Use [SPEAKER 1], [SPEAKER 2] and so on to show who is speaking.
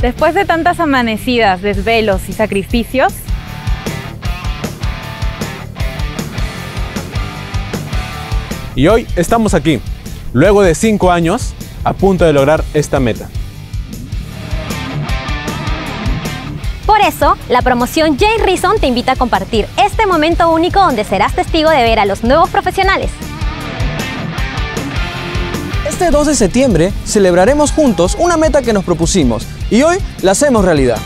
[SPEAKER 1] Después de tantas amanecidas, desvelos y sacrificios,
[SPEAKER 2] Y hoy estamos aquí, luego de cinco años, a punto de lograr esta meta.
[SPEAKER 3] Por eso, la promoción Jane Reason te invita a compartir este momento único donde serás testigo de ver a los nuevos profesionales.
[SPEAKER 4] Este 2 de septiembre celebraremos juntos una meta que nos propusimos y hoy la hacemos realidad.